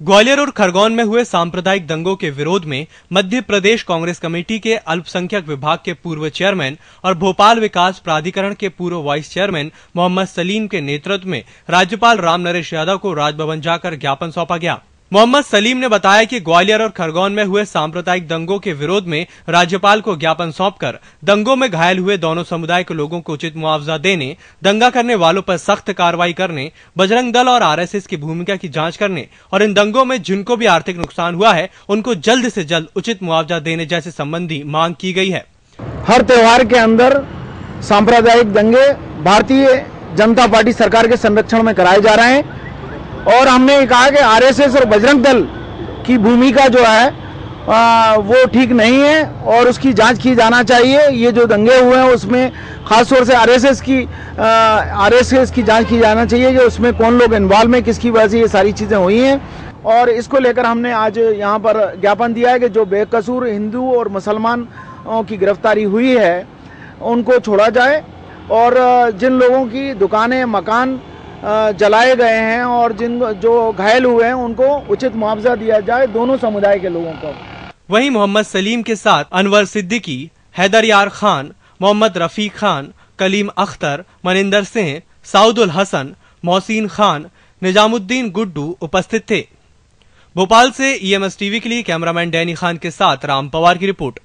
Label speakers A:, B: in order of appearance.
A: ग्वालियर और खरगोन में हुए सांप्रदायिक दंगों के विरोध में मध्य प्रदेश कांग्रेस कमेटी के अल्पसंख्यक विभाग के पूर्व चेयरमैन और भोपाल विकास प्राधिकरण के पूर्व वाइस चेयरमैन मोहम्मद सलीम के नेतृत्व में राज्यपाल राम नरेश यादव को राजभवन जाकर ज्ञापन सौंपा गया। मोहम्मद सलीम ने बताया कि ग्वालियर और खरगोन में हुए सांप्रदायिक दंगों के विरोध में राज्यपाल को ज्ञापन सौंपकर दंगों में घायल हुए दोनों समुदाय के लोगों को उचित मुआवजा देने, दंगा करने वालों पर सख्त कार्रवाई करने, बजरंग दल और आरएसएस की भूमिका की जाँच करने और इन दंगों में जिनको भी आर्थिक नुकसान हुआ है, उनको जल्द से जल्द उचित मुआवजा देने जैसे संबंधी मांग की गई है।
B: हर त्योहार के अंदर सांप्रदायिक दंगे भारतीय जनता पार्टी सरकार के संरक्षण में कराए जा रहे हैं। और हमने कहा कि आरएसएस और बजरंग दल की भूमिका जो है आ, वो ठीक नहीं है और उसकी जाँच की जाना चाहिए। ये जो दंगे हुए हैं उसमें खास तौर से आरएसएस की आरएसएस की जाँच की जाना चाहिए कि उसमें कौन लोग इन्वॉल्व हैं किसकी वजह से ये सारी चीज़ें हुई हैं। और इसको लेकर हमने आज यहाँ पर ज्ञापन दिया है कि जो बेकसूर हिंदू और मुसलमान की गिरफ्तारी हुई है उनको छोड़ा जाए। और जिन लोगों की दुकानें मकान जलाए गए हैं और जिन जो घायल हुए हैं, उनको उचित मुआवजा दिया जाए दोनों समुदाय के लोगों को।
A: वहीं मोहम्मद सलीम के साथ अनवर सिद्दीकी, हैदर यार खान, मोहम्मद रफीक खान, कलीम अख्तर, मनिंदर सिंह, साउदुल हसन, मोहसिन खान, निजामुद्दीन गुड्डू उपस्थित थे। भोपाल से ईएमएस टीवी के लिए कैमरामैन डैनी खान के साथ राम पवार की रिपोर्ट।